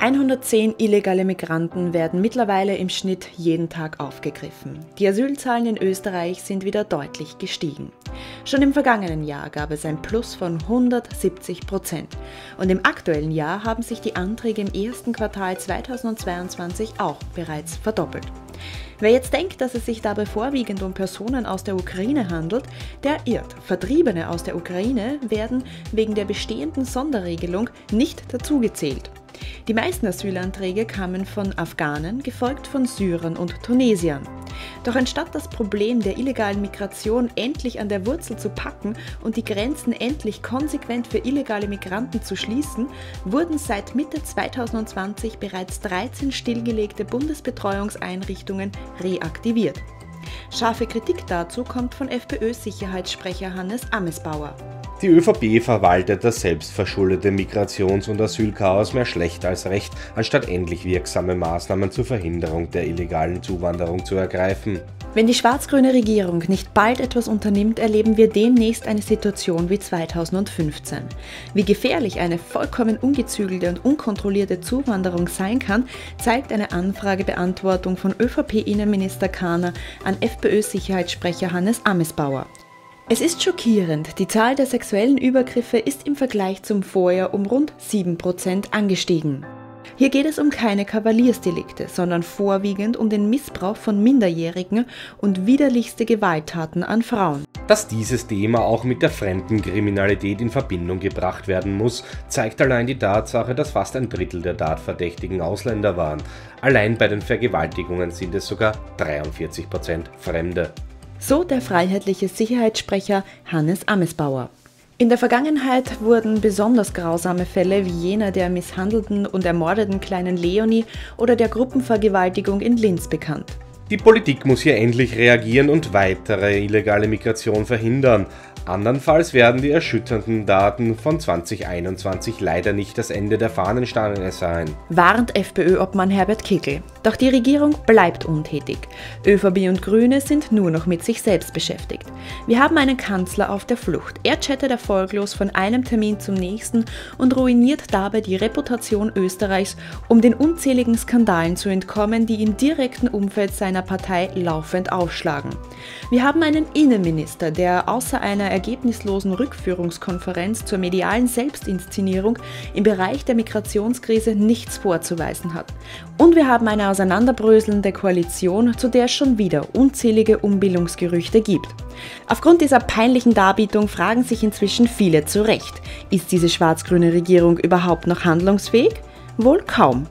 110 illegale Migranten werden mittlerweile im Schnitt jeden Tag aufgegriffen. Die Asylzahlen in Österreich sind wieder deutlich gestiegen. Schon im vergangenen Jahr gab es ein Plus von 170 Prozent. Und im aktuellen Jahr haben sich die Anträge im ersten Quartal 2022 auch bereits verdoppelt. Wer jetzt denkt, dass es sich dabei vorwiegend um Personen aus der Ukraine handelt, der irrt. Vertriebene aus der Ukraine werden wegen der bestehenden Sonderregelung nicht dazugezählt. Die meisten Asylanträge kamen von Afghanen, gefolgt von Syrern und Tunesiern. Doch anstatt das Problem der illegalen Migration endlich an der Wurzel zu packen und die Grenzen endlich konsequent für illegale Migranten zu schließen, wurden seit Mitte 2020 bereits 13 stillgelegte Bundesbetreuungseinrichtungen reaktiviert. Scharfe Kritik dazu kommt von FPÖ-Sicherheitssprecher Hannes Amesbauer. Die ÖVP verwaltet das selbstverschuldete Migrations- und Asylchaos mehr schlecht als recht, anstatt endlich wirksame Maßnahmen zur Verhinderung der illegalen Zuwanderung zu ergreifen. Wenn die schwarz-grüne Regierung nicht bald etwas unternimmt, erleben wir demnächst eine Situation wie 2015. Wie gefährlich eine vollkommen ungezügelte und unkontrollierte Zuwanderung sein kann, zeigt eine Anfragebeantwortung von ÖVP-Innenminister Kahner an FPÖ-Sicherheitssprecher Hannes Amesbauer. Es ist schockierend, die Zahl der sexuellen Übergriffe ist im Vergleich zum Vorjahr um rund 7% angestiegen. Hier geht es um keine Kavaliersdelikte, sondern vorwiegend um den Missbrauch von Minderjährigen und widerlichste Gewalttaten an Frauen. Dass dieses Thema auch mit der Fremdenkriminalität in Verbindung gebracht werden muss, zeigt allein die Tatsache, dass fast ein Drittel der Tatverdächtigen Ausländer waren. Allein bei den Vergewaltigungen sind es sogar 43% Fremde. So der freiheitliche Sicherheitssprecher Hannes Amesbauer. In der Vergangenheit wurden besonders grausame Fälle wie jener der misshandelten und ermordeten kleinen Leonie oder der Gruppenvergewaltigung in Linz bekannt. Die Politik muss hier endlich reagieren und weitere illegale Migration verhindern. Andernfalls werden die erschütternden Daten von 2021 leider nicht das Ende der Fahnenstange sein. Warnt FPÖ-Obmann Herbert Kickl. Doch die Regierung bleibt untätig. ÖVP und Grüne sind nur noch mit sich selbst beschäftigt. Wir haben einen Kanzler auf der Flucht. Er chattet erfolglos von einem Termin zum nächsten und ruiniert dabei die Reputation Österreichs, um den unzähligen Skandalen zu entkommen, die im direkten Umfeld seiner Partei laufend aufschlagen. Wir haben einen Innenminister, der außer einer ergebnislosen Rückführungskonferenz zur medialen Selbstinszenierung im Bereich der Migrationskrise nichts vorzuweisen hat. Und wir haben eine auseinanderbröselnde Koalition, zu der es schon wieder unzählige Umbildungsgerüchte gibt. Aufgrund dieser peinlichen Darbietung fragen sich inzwischen viele zu Recht, ist diese schwarz-grüne Regierung überhaupt noch handlungsfähig? Wohl kaum.